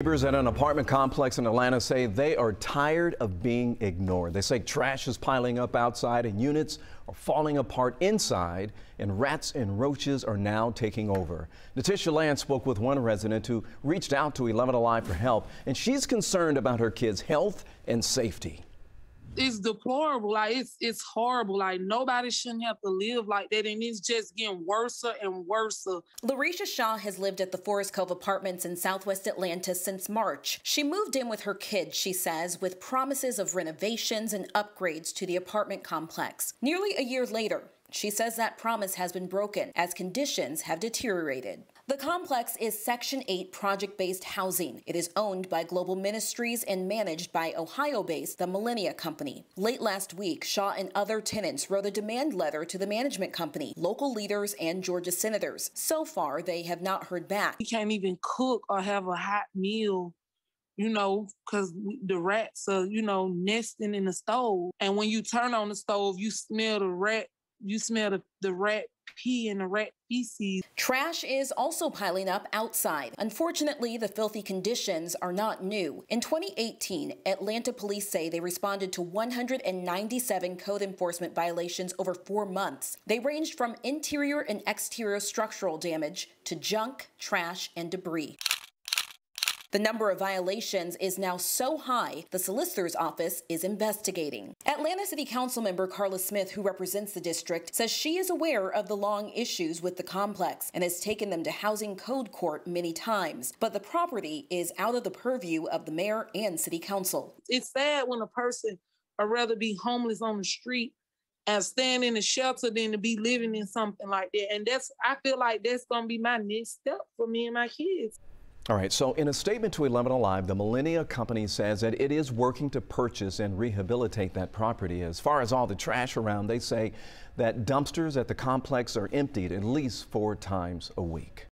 Neighbors at an apartment complex in Atlanta say they are tired of being ignored. They say trash is piling up outside and units are falling apart inside, and rats and roaches are now taking over. Natisha Lance spoke with one resident who reached out to 11 Alive for help, and she's concerned about her kids' health and safety it's deplorable. Like it's it's horrible. Like nobody shouldn't have to live like that, and it's just getting worse and worse. Larisha Shaw has lived at the Forest Cove Apartments in Southwest Atlanta since March. She moved in with her kids, she says, with promises of renovations and upgrades to the apartment complex. Nearly a year later, she says that promise has been broken as conditions have deteriorated. The complex is Section 8 project based housing. It is owned by Global Ministries and managed by Ohio based The Millennia Company. Late last week, Shaw and other tenants wrote a demand letter to the management company, local leaders, and Georgia senators. So far, they have not heard back. We can't even cook or have a hot meal you know, because the rats are, you know, nesting in the stove. And when you turn on the stove, you smell the rat you smell the, the rat pee and the rat feces. Trash is also piling up outside. Unfortunately, the filthy conditions are not new. In 2018, Atlanta police say they responded to 197 code enforcement violations over four months. They ranged from interior and exterior structural damage to junk, trash, and debris. The number of violations is now so high, the solicitor's office is investigating. Atlanta City Council member Carla Smith, who represents the district, says she is aware of the long issues with the complex and has taken them to Housing Code Court many times. But the property is out of the purview of the mayor and city council. It's sad when a person or rather be homeless on the street and stand in a shelter than to be living in something like that. And that's I feel like that's gonna be my next step for me and my kids. All right, so in a statement to 11 Alive, the Millennia Company says that it is working to purchase and rehabilitate that property. As far as all the trash around, they say that dumpsters at the complex are emptied at least four times a week.